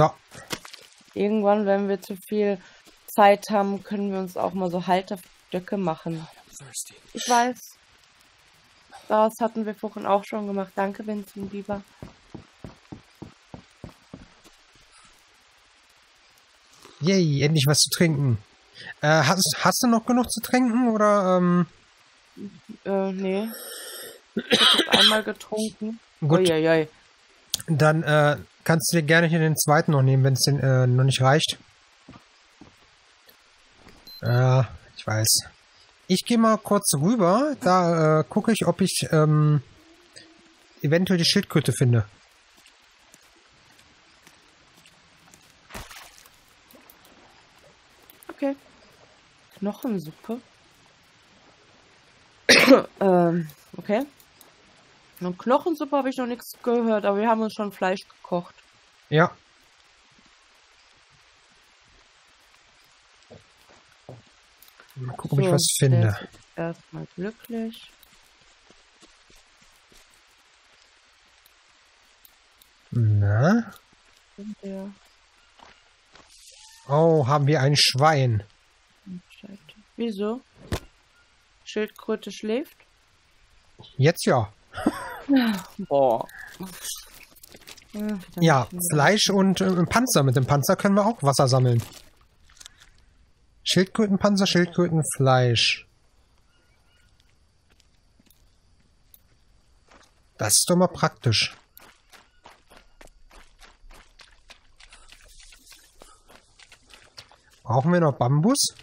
So. Irgendwann, wenn wir zu viel Zeit haben, können wir uns auch mal so Halterdöcke machen. Ich weiß. Das hatten wir vorhin auch schon gemacht. Danke, Vincent Bieber. Yay, endlich was zu trinken. Äh, hast, hast du noch genug zu trinken oder, ähm. Äh, nee. Ich hab jetzt einmal getrunken. Gut. Uiuiui. Dann, äh, kannst du dir gerne hier den zweiten noch nehmen, wenn es den äh, noch nicht reicht. Ja, ich weiß. Ich gehe mal kurz rüber. Da äh, gucke ich, ob ich ähm, eventuell die Schildkröte finde. Okay. Knochensuppe. ähm, okay. Und Knochensuppe habe ich noch nichts gehört, aber wir haben uns schon Fleisch gekocht. Ja. Mal gucken, ob ich So, was finde. Erstmal glücklich. Na? Oh, haben wir ein Schwein. Wieso? Schildkröte schläft? Jetzt ja. Boah. Ja, Fleisch und äh, Panzer. Mit dem Panzer können wir auch Wasser sammeln. Schildkrötenpanzer, Schildkrötenfleisch. Das ist doch mal praktisch. Brauchen wir noch Bambus?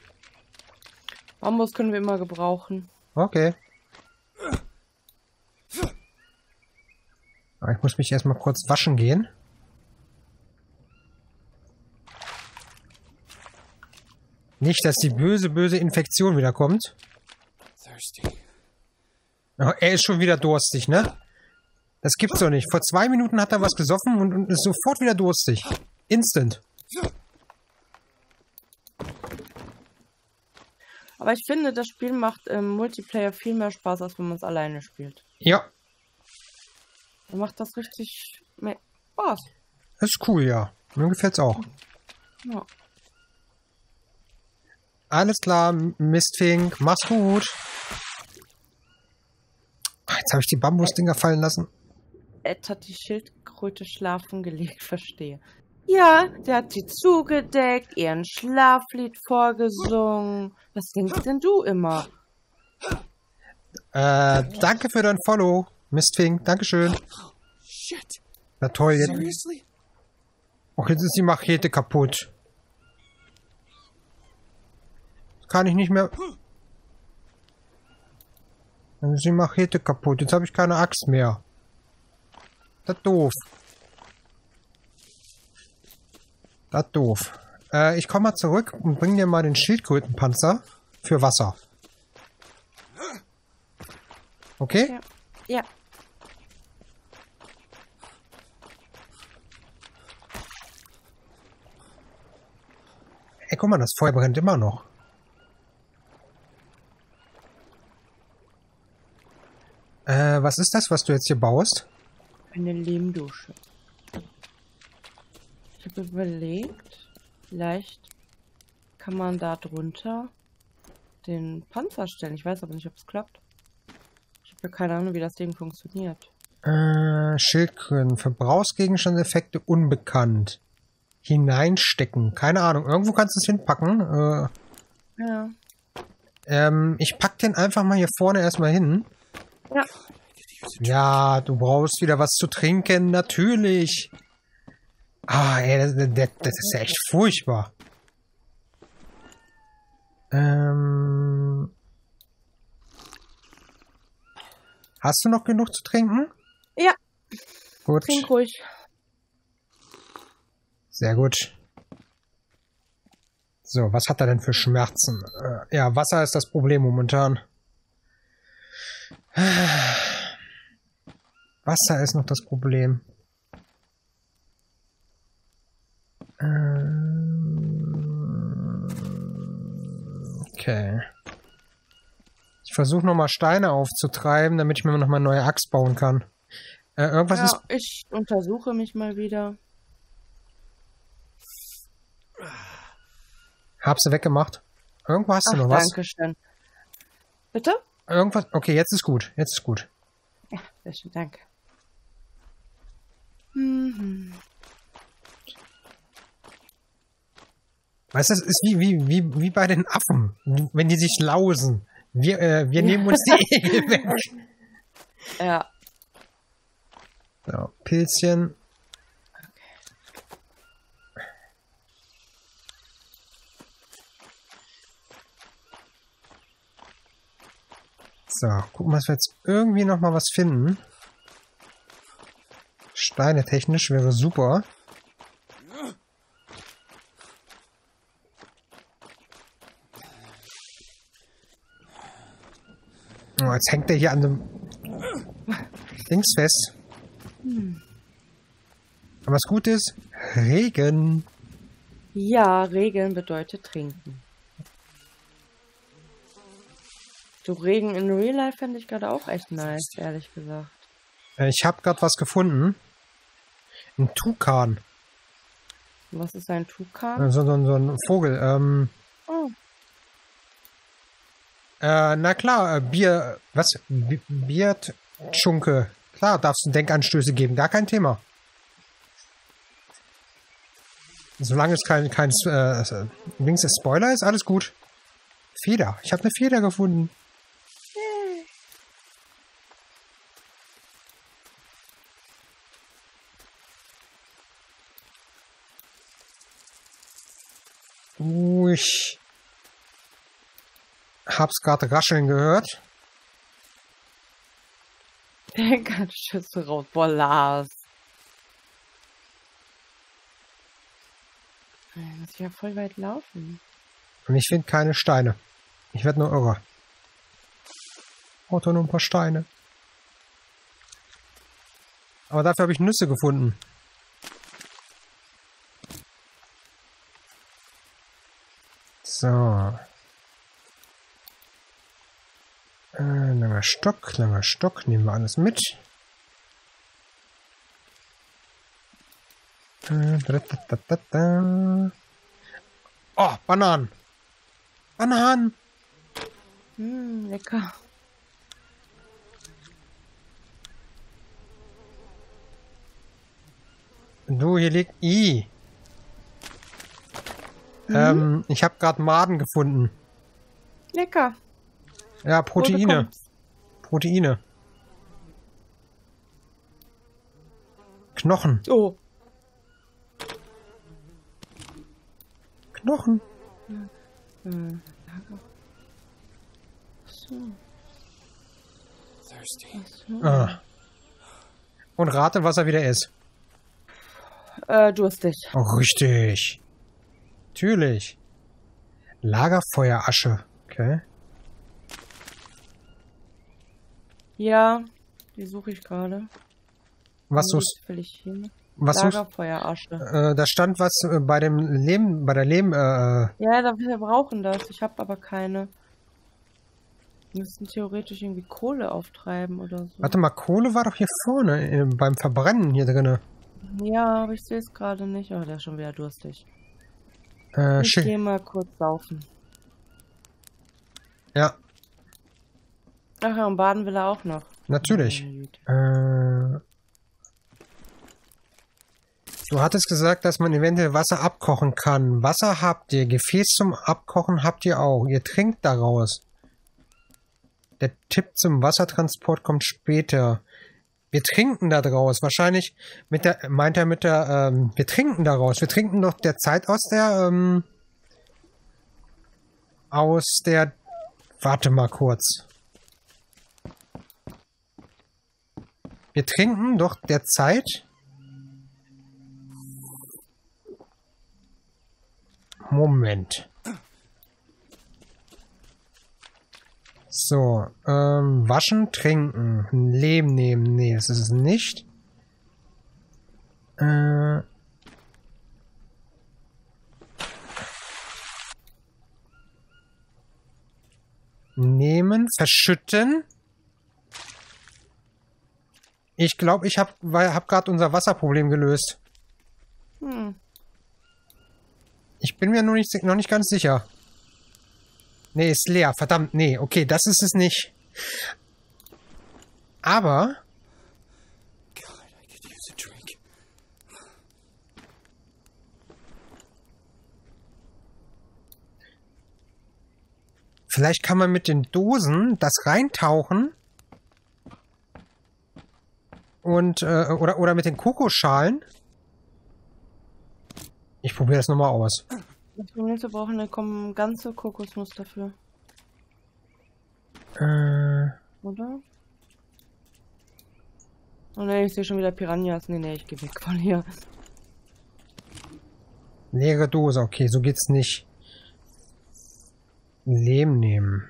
Bambus können wir immer gebrauchen. Okay. Ich muss mich erstmal kurz waschen gehen. Nicht, dass die böse, böse Infektion wieder kommt. Oh, er ist schon wieder durstig, ne? Das gibt's doch nicht. Vor zwei Minuten hat er was gesoffen und, und ist sofort wieder durstig. Instant. Aber ich finde, das Spiel macht im Multiplayer viel mehr Spaß, als wenn man es alleine spielt. Ja, Macht das richtig Spaß. das ist cool, ja. Mir gefällt's auch. Ja. Alles klar, Mistfink, mach's gut. Ah, Jetzt habe ich die Bambusdinger fallen lassen. Ed hat die Schildkröte schlafen gelegt, verstehe. Ja, der hat sie zugedeckt, ihr ein Schlaflied vorgesungen. Was denkst denn du immer? Äh, danke für dein Follow, Mistfink. Dankeschön. Shit. Na toll, jetzt, Seriously? oh, jetzt ist die Machete kaputt. Kann ich nicht mehr... Dann ist die Machete kaputt. Jetzt habe ich keine Axt mehr. Das ist doof. Das ist doof. Äh, ich komme mal zurück und bring dir mal den Schildkrötenpanzer für Wasser. Okay? Ja. Ja. Ey, guck mal, das Feuer brennt immer noch. Äh, was ist das, was du jetzt hier baust? Eine Lehmdusche. Ich habe überlegt, vielleicht kann man da drunter den Panzer stellen. Ich weiß aber nicht, ob es klappt. Ich habe ja keine Ahnung, wie das Ding funktioniert. Äh, Schildkröten. Verbrauchsgegenstandseffekte unbekannt. Hineinstecken. Keine Ahnung. Irgendwo kannst du es hinpacken. Äh, Ja. ähm, ich pack den einfach mal hier vorne erstmal hin. Ja. Ja, du brauchst wieder was zu trinken. Natürlich. Ah, ey, das, das, das ist ja echt furchtbar. Ähm. Hast du noch genug zu trinken? Ja, Gut. trink ruhig. Sehr gut. So, was hat er denn für Schmerzen? Äh, ja, Wasser ist das Problem momentan. Wasser ist noch das Problem. Ähm, Okay. Ich versuche nochmal Steine aufzutreiben, damit ich mir nochmal eine neue Axt bauen kann. Äh, irgendwas ja, ist. ich untersuche mich mal wieder. Hab sie weggemacht. Irgendwo hast du Ach, noch was? danke schön. Bitte? Irgendwas. Okay, jetzt ist gut. Jetzt ist gut. Ja, sehr schön, danke. Mhm. Weißt du, es ist wie, wie, wie, wie bei den Affen, wenn die sich lausen. Wir, äh, wir nehmen uns die Egel weg. Ja, So, Pilzchen. So, gucken, dass wir jetzt irgendwie noch mal was finden. Steine technisch wäre super. Oh, jetzt hängt der hier an dem Dings fest. Aber was gut ist, Regen. ja, Regeln bedeutet trinken. Du Regen in Real Life fände ich gerade auch echt nice, ehrlich gesagt. Äh, Ich habe gerade was gefunden. Ein Tukan. Was ist ein Tukan? Äh, So, so, so ein Vogel. Ähm, Oh, äh, na klar, äh, Bier, was? Bi- Biertschunke. Klar, darfst du Denkanstöße geben, gar kein Thema. Solange es kein, kein äh, links Spoiler ist, alles gut. Feder. Ich habe eine Feder gefunden. Ich hab's gerade rascheln gehört. der kann Schüsse raus. Boah, Lars. Muss ich ja voll weit laufen. Und ich finde keine Steine. Ich werde nur irre. Auto nur ein paar Steine. Aber dafür habe ich Nüsse gefunden. So. Äh, langer Stock, langer Stock. Nehmen wir alles mit. Äh, da, da, da, da, da. Oh, Bananen. Bananen. Hm, lecker. Du, hier liegt I. Ähm, ich habe gerade Maden gefunden. Lecker. Ja, Proteine. Proteine. Knochen. Oh, Knochen. hm. So. Thirsty. so. Ah. Und rate, was er wieder ist. Äh, durstig. Oh, richtig. Natürlich. Lagerfeuerasche. Okay. Ja, die suche ich gerade. Was Wo suchst hin? was Lagerfeuerasche. äh, Da stand was äh, bei dem Leben, bei der Leben, äh, Ja, da- wir brauchen das. Ich habe aber keine. Wir müssten theoretisch irgendwie Kohle auftreiben oder so. warte mal, Kohle war doch hier vorne, äh, beim Verbrennen hier drinne. Ja, aber ich sehe es gerade nicht. Oh, der ist schon wieder durstig. Äh, Ich gehe mal kurz saufen. Ja, Ach ja, und baden will er auch noch. natürlich. Äh, du hattest gesagt, dass man eventuell Wasser abkochen kann. Wasser habt ihr, Gefäß zum Abkochen habt ihr auch. Ihr trinkt daraus. Der Tipp zum Wassertransport kommt später. Wir trinken da draus. Wahrscheinlich mit der, meint er mit der, ähm, wir trinken daraus. Wir trinken doch derzeit aus der, ähm, aus der, warte mal kurz. Wir trinken doch derzeit. Moment. So, ähm, waschen, trinken, Leben nehmen. Nee, das ist es nicht. Äh, nehmen, verschütten. Ich glaube, ich habe hab gerade unser Wasserproblem gelöst. Hm. Ich bin mir noch nicht, noch nicht ganz sicher. Nee, ist leer. Verdammt, nee. Okay, das ist es nicht. Aber... Vielleicht kann man mit den Dosen das reintauchen und äh, oder oder mit den Kokoschalen. Ich probiere das nochmal aus. Wir brauchen eine ganze Kokosnuss dafür. Äh. Oder? Oh ne, ich sehe schon wieder Piranhas. Nee, nee, ich gehe weg von hier. Leere Dose, okay, so geht's nicht. Lehm nehmen.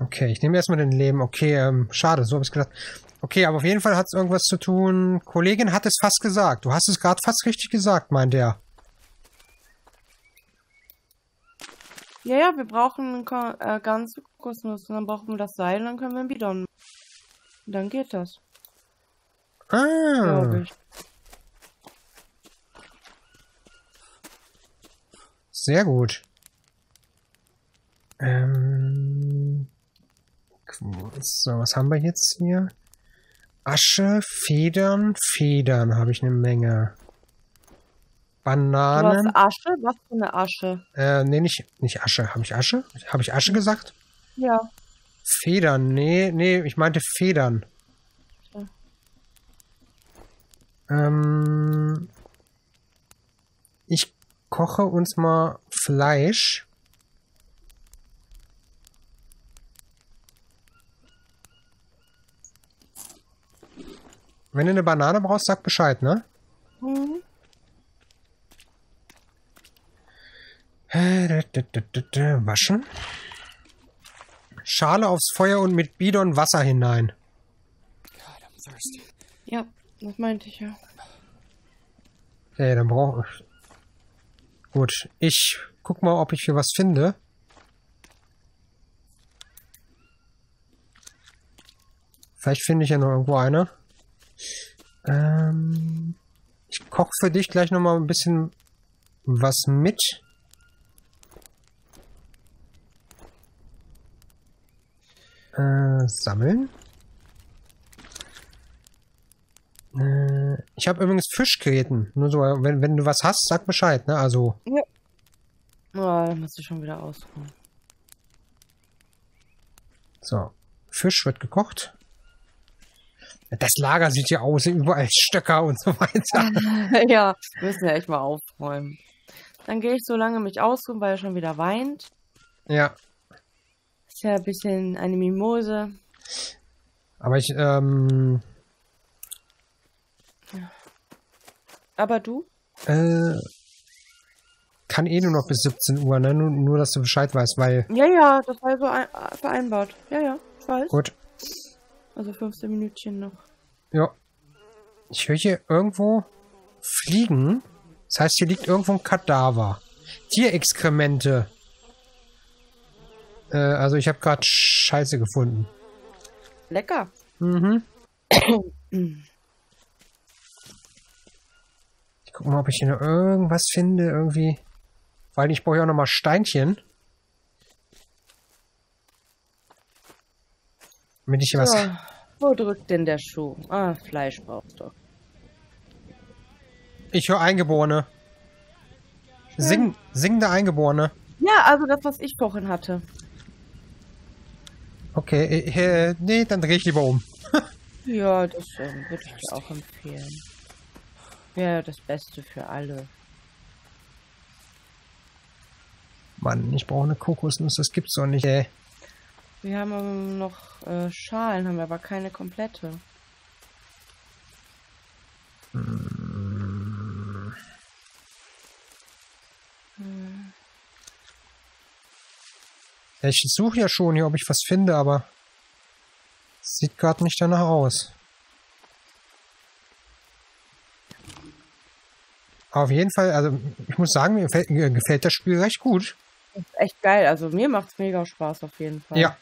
Okay, ich nehme erstmal den Lehm. Okay, ähm, schade, so habe ich gedacht. Okay, aber auf jeden Fall hat es irgendwas zu tun. Kollegin hat es fast gesagt. Du hast es gerade fast richtig gesagt, meint der. Ja, ja, wir brauchen äh, ganze Kokosnuss. Und dann brauchen wir das Seil, dann können wir einen Bidon. Und dann geht das. Ah. Sehr gut. Ähm, so, was haben wir jetzt hier? Asche, Federn, Federn habe ich eine Menge. Bananen. Was Asche? Was für eine Asche? Äh, nee, nicht, nicht Asche. Habe ich Asche? Habe ich Asche gesagt? Ja. Federn, nee, nee, ich meinte Federn. Okay. Ähm, ich koche uns mal Fleisch. Wenn du eine Banane brauchst, sag Bescheid, ne? Mhm. Waschen. Schale aufs Feuer und mit Bidon Wasser hinein. Ja, das meinte ich ja. Okay, dann brauche ich... Gut, ich guck mal, ob ich hier was finde. Vielleicht finde ich ja noch irgendwo eine. Ähm, ich koche für dich gleich noch mal ein bisschen was mit. Äh, sammeln. Äh, ich habe übrigens Fischgräten. Nur so, wenn, wenn du was hast, sag Bescheid, ne? Also. Ja. Oh, dann musst du schon wieder ausruhen. So. Fisch wird gekocht. Das Lager sieht ja aus, überall Stöcker und so weiter. ja, müssen ja echt mal aufräumen. Dann gehe ich so lange mich ausruhen, weil er schon wieder weint. Ja. Ist ja ein bisschen eine Mimose. Aber ich, ähm. Aber du? Äh. Kann eh nur noch bis 17 Uhr, ne? Nur, nur dass du Bescheid weißt, weil. Ja, ja, das war so ein, vereinbart. Ja, ja, ich weiß. Gut. Also 15 Minütchen noch. Ja. Ich höre hier irgendwo Fliegen. Das heißt, hier liegt irgendwo ein Kadaver. Tierexkremente. Äh, also ich habe gerade Scheiße gefunden. Lecker. Mhm. ich gucke mal, ob ich hier noch irgendwas finde, irgendwie. Weil ich brauche ja auch noch mal Steinchen. Damit ich hier so, was... Wo drückt denn der Schuh? Ah, Fleisch brauchst du. Ich höre Eingeborene. Sing, singende Eingeborene. Ja, also das, was ich vorhin hatte. Okay, äh, äh, nee, dann drehe ich lieber um. ja, das äh, würde ich dir auch empfehlen. Ja, das Beste für alle. Mann, ich brauche eine Kokosnuss, das gibt's doch nicht, ey. Wir haben noch äh, Schalen, haben wir aber keine komplette. Hm. Hm. Ich suche ja schon hier, ob ich was finde, aber sieht gerade nicht danach aus. Auf jeden Fall, also ich muss sagen, mir gefällt, mir gefällt das Spiel recht gut. Echt geil, also mir macht es mega Spaß auf jeden Fall. Ja.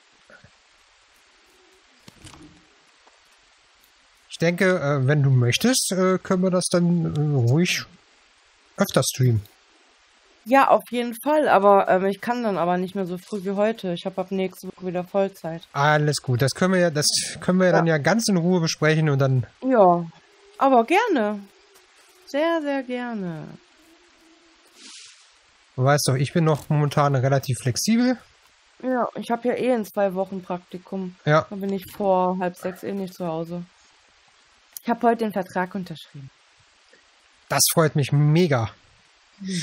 Denke, äh, wenn du möchtest, äh, können wir das dann äh, ruhig öfter streamen. Ja, auf jeden Fall, aber ähm, ich kann dann aber nicht mehr so früh wie heute. Ich habe ab nächste Woche wieder Vollzeit. Alles gut, das können wir ja, das können wir ja. dann ja ganz in Ruhe besprechen und dann. Ja, aber gerne. Sehr, sehr gerne. Du weißt doch, ich bin noch momentan relativ flexibel. Ja, ich habe ja eh in zwei Wochen Praktikum. Ja. Da bin ich vor halb sechs eh nicht zu Hause. Ich habe heute den Vertrag unterschrieben. Das freut mich mega. Hm.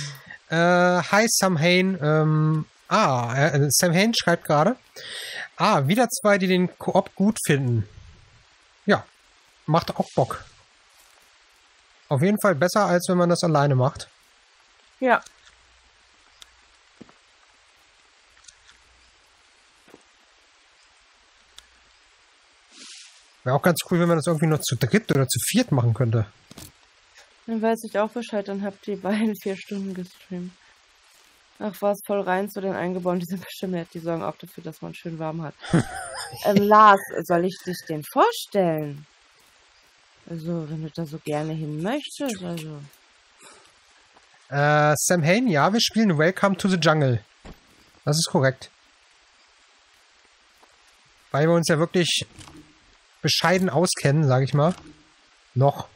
Äh, hi Sam Hain. Ähm, ah, äh, Sam Hain schreibt gerade. Ah, wieder zwei, die den Koop gut finden. Ja, macht auch Bock. Auf jeden Fall besser, als wenn man das alleine macht. Ja. Wäre auch ganz cool, wenn man das irgendwie noch zu dritt oder zu viert machen könnte. Dann weiß ich auch Bescheid, dann habt ihr beiden vier Stunden gestreamt. Ach was, voll rein zu den eingebaut. Die sind bestimmt nett. Die sorgen auch dafür, dass man schön warm hat. ähm, Lars, soll ich dich den vorstellen? Also, wenn du da so gerne hin möchtest, also. Äh, Sam Hain, ja, wir spielen Welcome to the Jungle. Das ist korrekt. Weil wir uns ja wirklich bescheiden auskennen, sag ich mal. Noch.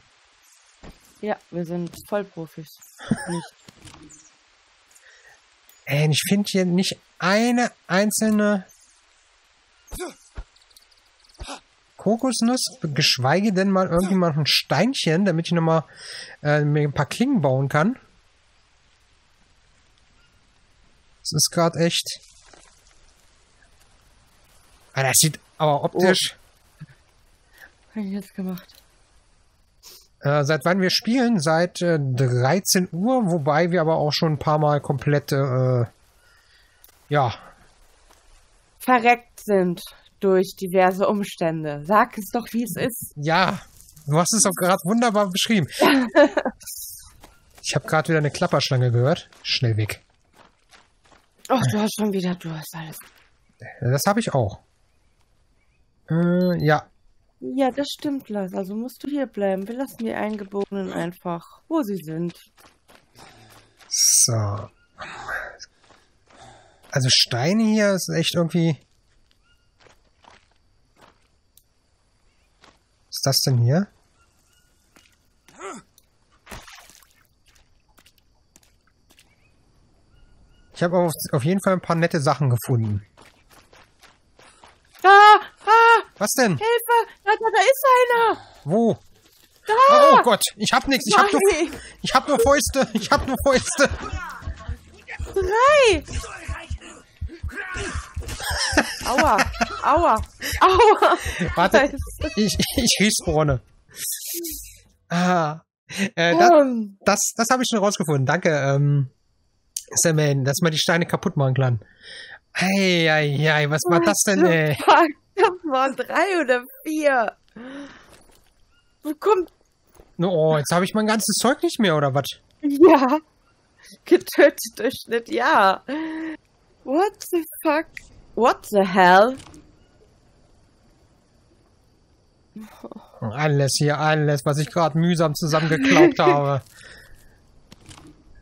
Ja, wir sind Vollprofis. Nicht. Ey, ich finde hier nicht eine einzelne Kokosnuss, geschweige denn mal irgendwie mal ein Steinchen, damit ich nochmal äh, mir ein paar Klingen bauen kann. Das ist gerade echt. Ah, das sieht aber optisch. Oh. Ich jetzt gemacht? Äh, seit wann wir spielen? Seit äh, 13 Uhr, wobei wir aber auch schon ein paar Mal komplette, äh, ja. Verreckt sind durch diverse Umstände. Sag es doch, wie es ist. Ja, du hast es auch gerade wunderbar beschrieben. ich habe gerade wieder eine Klapperschlange gehört. Schnell weg. Ach, du hast schon wieder Durst, alles. Das habe ich auch. Äh, ja, ja, das stimmt, Lars. Also musst du hier bleiben. Wir lassen die Eingeborenen einfach, wo sie sind. So. Also Steine hier ist echt irgendwie... Was ist das denn hier? Ich habe auf, auf jeden Fall ein paar nette Sachen gefunden. Ah, ah! Was denn? Hilfe! Da, da, ist einer! Wo? Da! Oh, oh Gott, ich hab nichts. Ich hab nur, ich hab nur Fäuste. Ich hab nur Fäuste. Drei! Aua, aua, aua. Warte, ich, ich respawne. Ah, äh, das, um. das, das habe ich schon rausgefunden. Danke, ähm, Samman, dass man die Steine kaputt machen kann. Ei, ei, ei, was war das denn, ey? Fuck, das waren drei oder vier. Wo kommt... Oh, jetzt habe ich mein ganzes Zeug nicht mehr, oder was? Ja. Getötet durch Schnitt, ja. What the fuck? What the hell? Alles hier, alles, was ich gerade mühsam zusammengeklaubt habe.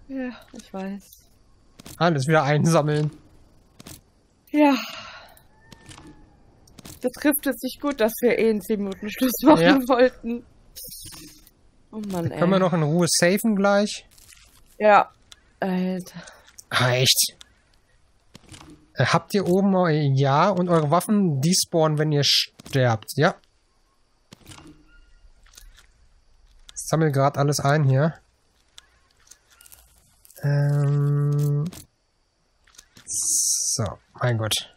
Ja, ich weiß. Alles wieder einsammeln. Ja. Das trifft es sich gut, dass wir eh in 10 Minuten Schluss machen ja. wollten. Oh Mann, ey. Können wir noch in Ruhe safen gleich? Ja. Alter. Ah, echt? Äh, habt ihr oben euer Ja und eure Waffen despawnen, wenn ihr sterbt? Ja. Ich sammle gerade alles ein hier. Ähm. So, mein Gott.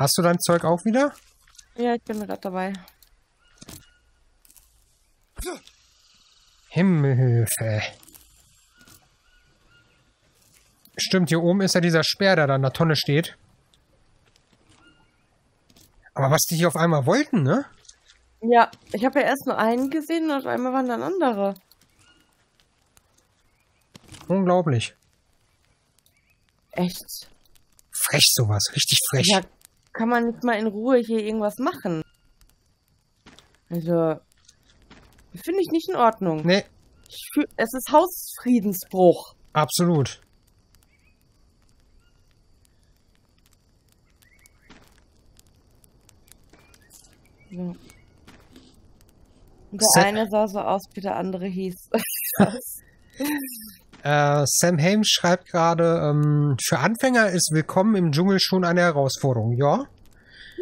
Hast du dein Zeug auch wieder? Ja, ich bin gerade dabei. Himmelhilfe. Stimmt, hier oben ist ja dieser Speer, der da in der Tonne steht. Aber was die hier auf einmal wollten, ne? Ja, ich habe ja erst nur einen gesehen und auf einmal waren dann andere. Unglaublich. Echt? Frech sowas, richtig frech. Ja, kann man nicht mal in Ruhe hier irgendwas machen? Also, finde ich nicht in Ordnung. Nee, Ich fühl, es ist Hausfriedensbruch. absolut. So. Der Se- eine sah so aus, wie der andere hieß. Äh, Sam Hames schreibt gerade, ähm, für Anfänger ist Willkommen im Dschungel schon eine Herausforderung. Ja,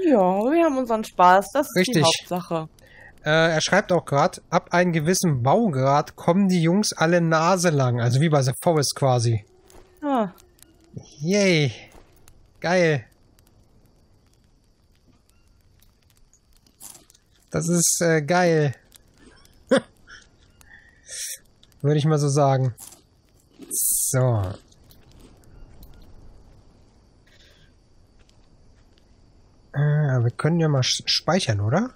ja, wir haben unseren Spaß. Das ist Richtig. die Hauptsache. Äh, er schreibt auch gerade, ab einem gewissen Baugrad kommen die Jungs alle Nase lang, also wie bei The Forest quasi. Ah, Yay. Geil. Das ist äh, geil. Würde ich mal so sagen. So. Äh, wir können ja mal speichern, oder?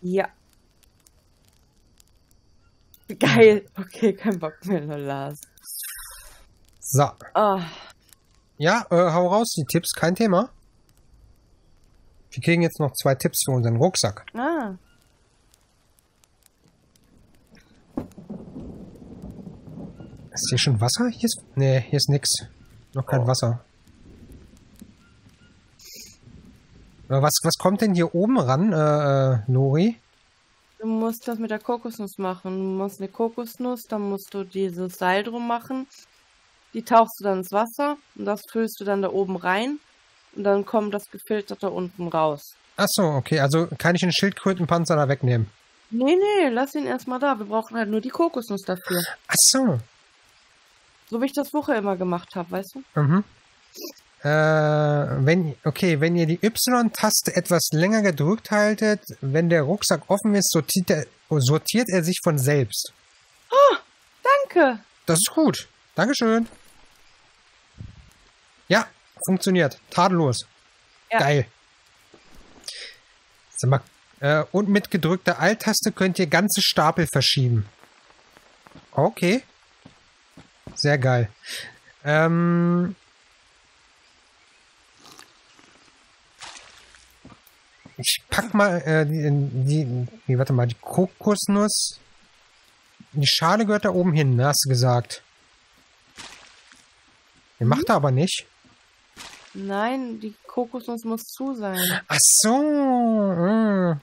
ja. Geil. Okay, kein Bock mehr, nur Lars. So. Ah, Ja, äh, hau raus, die Tipps, kein Thema. Wir kriegen jetzt noch zwei Tipps für unseren Rucksack. ah. Ist hier schon Wasser? Hier ist. Nee, hier ist nix. Noch kein Wasser. Aber was, was kommt denn hier oben ran, äh, äh, Nori? Du musst das mit der Kokosnuss machen. Du musst eine Kokosnuss, dann musst du dieses Seil drum machen. Die tauchst du dann ins Wasser und das füllst du dann da oben rein. Und dann kommt das Gefilterte unten raus. Ach so, okay. Also kann ich den Schildkrötenpanzer da wegnehmen. Nee, nee, lass ihn erstmal da. Wir brauchen halt nur die Kokosnuss dafür. Ach so. So wie ich das vorher immer gemacht habe, weißt du? Mhm. Äh, wenn, okay, wenn ihr die Y-Taste etwas länger gedrückt haltet, wenn der Rucksack offen ist, sortiert er, sortiert er sich von selbst. Danke. Das ist gut. Dankeschön. Ja, funktioniert. Tadellos. Ja. Geil. Sag mal, äh, und mit gedrückter Alt-Taste könnt ihr ganze Stapel verschieben. Okay. Sehr geil. Ähm. Ich pack mal äh, die, die, die, warte mal, die Kokosnuss. Die Schale gehört da oben hin, ne, hast du gesagt. Den macht er aber nicht. Nein, die Kokosnuss muss zu sein. Ach so. mm.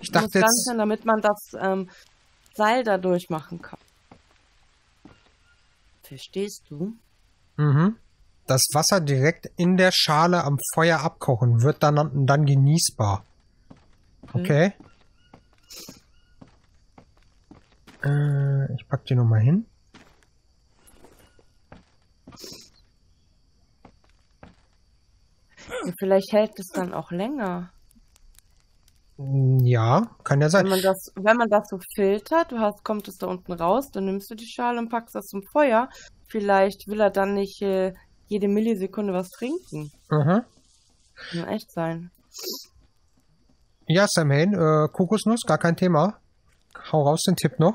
Ich dachte jetzt. sein, damit man das ähm, Seil da durchmachen kann. Verstehst du? Mhm. Das Wasser direkt in der Schale am Feuer abkochen wird dann, dann genießbar. Okay. Äh, ich pack die nochmal hin. Vielleicht hält es dann auch länger. Mm, Ja, kann ja Wenn sein. man das, wenn man das so filtert, du hast, kommt es da unten raus, dann nimmst du die Schale und packst das zum Feuer. Vielleicht will er dann nicht äh, jede Millisekunde was trinken. Mhm. Kann echt sein. Ja, Sam Hain, äh, Kokosnuss, gar kein Thema. Hau raus den Tipp noch.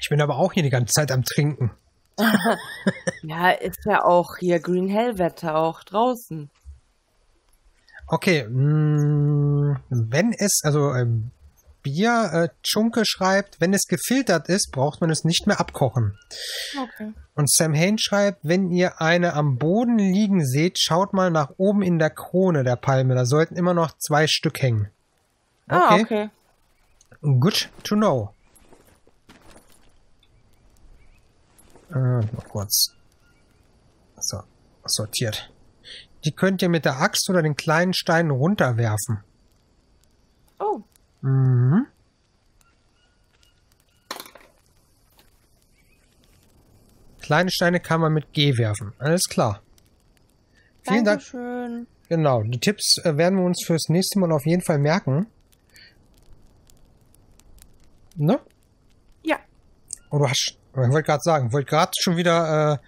Ich bin aber auch hier die ganze Zeit am Trinken. Ja, ist ja auch hier Green Hell Wetter auch draußen. Okay, mh, wenn es, also ähm, Bier, äh, Chunke schreibt, wenn es gefiltert ist, braucht man es nicht mehr abkochen. Okay. Und Sam Hain schreibt, wenn ihr eine am Boden liegen seht, schaut mal nach oben in der Krone der Palme. Da sollten immer noch zwei Stück hängen. Ah, okay. Good to know. Äh, noch kurz. So, sortiert. Die könnt ihr mit der Axt oder den kleinen Stein runterwerfen. Oh, Mhm. Kleine Steine kann man mit G werfen. Alles klar. Vielen Dank. Dankeschön. Genau, die Tipps äh, werden wir uns fürs nächste Mal auf jeden Fall merken. Ne? Ja. Oh, du hast. Ich wollte gerade sagen, wollte gerade schon wieder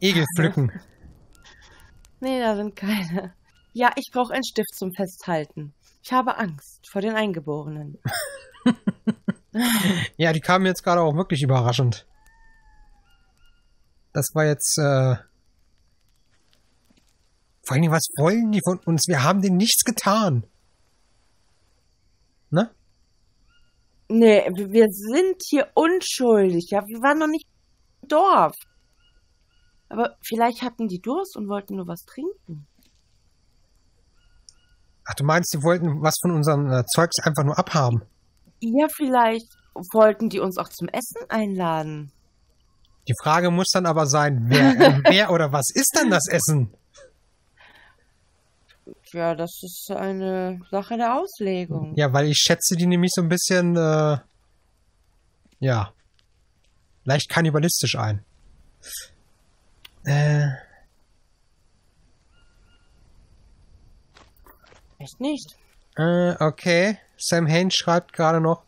äh, Egel pflücken. Nee, da sind keine. Ja, ich brauche einen Stift zum Festhalten. Ich habe Angst vor den Eingeborenen. ja, die kamen jetzt gerade auch wirklich überraschend. Das war jetzt, äh, vor allem, was wollen die von uns? Wir haben denen nichts getan. Ne? Nee, wir sind hier unschuldig. Ja, wir waren noch nicht im Dorf. Aber vielleicht hatten die Durst und wollten nur was trinken. Ach, du meinst, die wollten was von unserem äh, Zeugs einfach nur abhaben? Ja, vielleicht wollten die uns auch zum Essen einladen. Die Frage muss dann aber sein, wer, äh, wer oder was ist dann das Essen? Ja, das ist eine Sache der Auslegung. Ja, weil ich schätze die nämlich so ein bisschen, äh, ja, leicht kannibalistisch ein. Äh. Echt nicht? Äh, okay. Sam Hain schreibt gerade noch.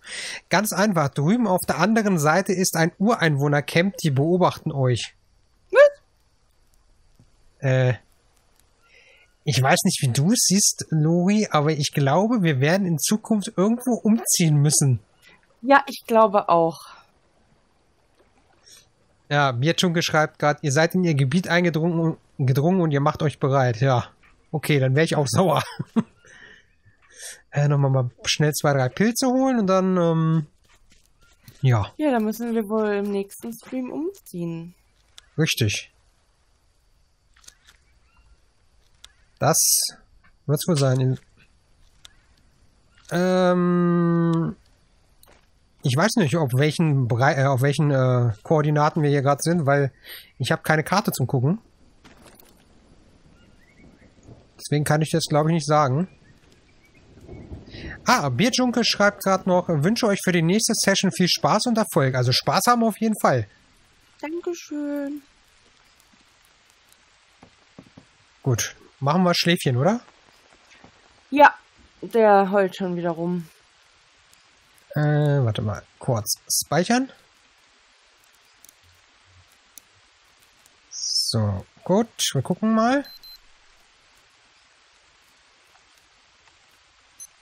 Ganz einfach, drüben auf der anderen Seite ist ein Ureinwohnercamp, die beobachten euch. Was? Äh. Ich weiß nicht, wie du es siehst, Lori, aber ich glaube, wir werden in Zukunft irgendwo umziehen müssen. Ja, ich glaube auch. Ja, Biertschunke schreibt gerade, ihr seid in ihr Gebiet eingedrungen gedrungen und ihr macht euch bereit. Ja, okay, dann wäre ich auch sauer. äh, nochmal mal schnell zwei, drei Pilze holen und dann, ähm, ja. Ja, dann müssen wir wohl im nächsten Stream umziehen. Richtig. Das wird es wohl sein. Ähm, ich weiß nicht, auf welchen, Brei äh, auf welchen äh, Koordinaten wir hier gerade sind, weil ich habe keine Karte zum Gucken. Deswegen kann ich das, glaube ich, nicht sagen. Ah, Bierjunke schreibt gerade noch, wünsche euch für die nächste Session viel Spaß und Erfolg. Also Spaß haben wir auf jeden Fall. Dankeschön. Gut, machen wir Schläfchen, oder? Ja, der heult schon wieder rum. Äh, warte mal, kurz speichern. So, gut, wir gucken mal.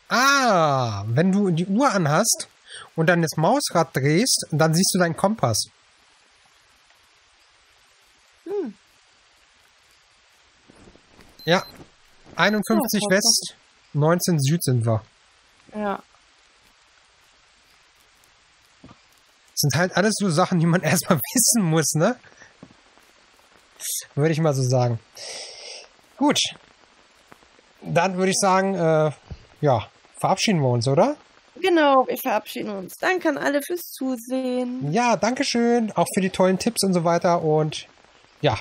Ah, wenn du die Uhr anhast und dann das Mausrad drehst, dann siehst du deinen Kompass. Hm. Ja, 51 oh, West, 19 Süd sind wir. Ja. sind halt alles so Sachen, die man erstmal wissen muss, ne? Würde ich mal so sagen. Gut. Dann würde ich sagen, äh, ja, verabschieden wir uns, oder? Genau, wir verabschieden uns. Danke an alle fürs Zusehen. Ja, danke schön. Auch für die tollen Tipps und so weiter. Und ja,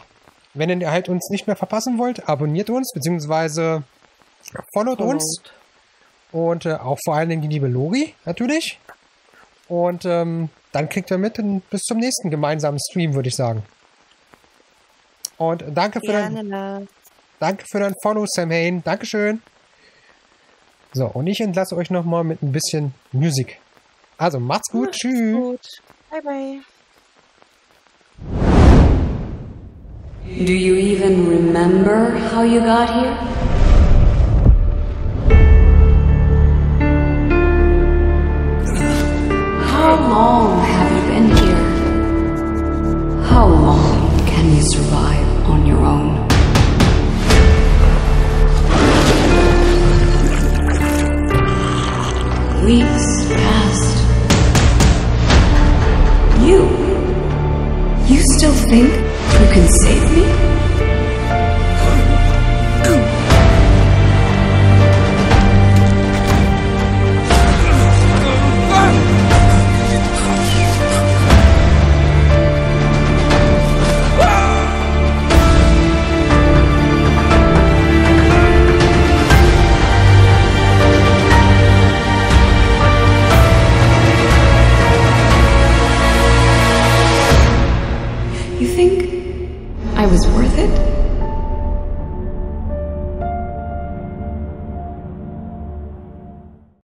wenn ihr halt uns nicht mehr verpassen wollt, abonniert uns, beziehungsweise followt, followt. uns. Und äh, auch vor allen Dingen die liebe Lori, natürlich. Und ähm, dann kriegt ihr mit und bis zum nächsten gemeinsamen Stream, würde ich sagen. Und danke für dein, danke für dein Follow, Sam Hain. Dankeschön. So, und ich entlasse euch nochmal mit ein bisschen Musik. Also, macht's gut. Macht's Tschüss. Gut. Bye, bye. Do you even remember how you got here? How long